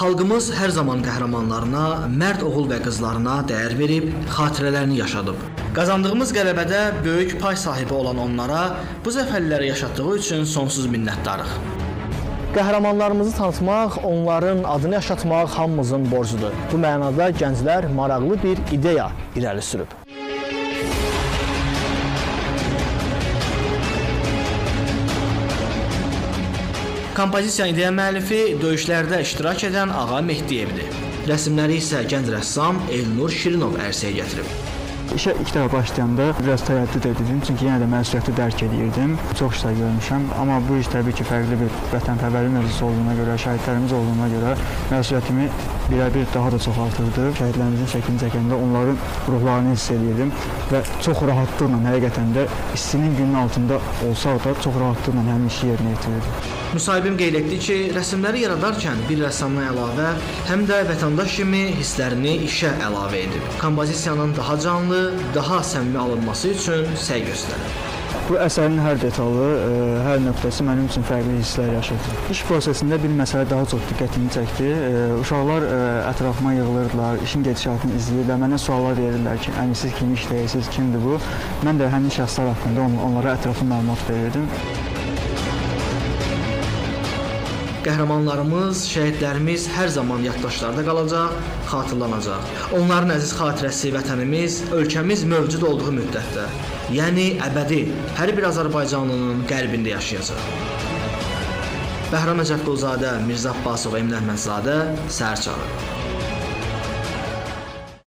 Xalqımız hər zaman qəhrəmanlarına, mərd oğul və qızlarına dəyər verib, xatirələrini yaşadıb. Qazandığımız qələbədə böyük pay sahibi olan onlara bu zəfərləri yaşatdığı üçün sonsuz minnətdarıq. Qəhrəmanlarımızı tanıtmaq, onların adını yaşatmaq hamımızın borcudur. Bu mənada gənclər maraqlı bir ideya irəli sürüb. Kompozisiyanın ideya müəllifi döyüşlərdə iştirak edən Ağa Mehdiyevdir. Rəsmləri isə gənc rəssam Elnur Şirinov ərsəyə gətirib. İşə ilk dəfə başlayanda biraz tərəddüd edirdim, çünki yenə də məsuliyyəti dərk edirdim. Çox işlər görmüşəm, amma bu iş təbii ki, fərqli bir vətənpərvərlik mövzusu olduğuna görə, şəhidlərimiz olduğuna görə məsuliyyətimi birə-bir daha da çox artırdı. Şəhidlərimizin şəklini çəkəndə onların ruhlarını hiss edirdim və çox rahatlıqla həqiqətən də istinin günün altında olsaq da çox rahatlıqla həmin işi yerinə yetirirdik. Müsahibim qeyd etdi ki, rəsmləri yaradarkən bir rəssamdan əlavə həm də vətəndaş kimi hisslərini işə əlavə edib. Kompozisiyanın daha canlı, daha səmimi alınması üçün səy göstərib. Bu əsərin hər detalı, ə, hər nöqtəsi mənim üçün fərqli hisslər yaşatdı. İş prosesində bir məsələ daha çox diqqətimi çəkdi. Ə, uşaqlar ə, ətrafıma yığılırdılar, işin gedişatını izləyirdilər, mənə suallar verirdilər ki, əmi siz kim işləyirsiniz, kimdir bu? Mən də həmin şəxslər haqqında on onlara ətraflı məlumat verirdim. Qəhrəmanlarımız, şəhidlərimiz hər zaman yaddaşlarda qalacaq, xatırlanacaq. Onların əziz xatirəsi vətənimiz, ölkəmiz mövcud olduğu müddətdə, yəni əbədi hər bir Azərbaycanlının qəlbində yaşayacaq. Bəhram Əcəfquluzadə, Mirzə Abbasov, Emin Əhmədzadə, Səhər çağı.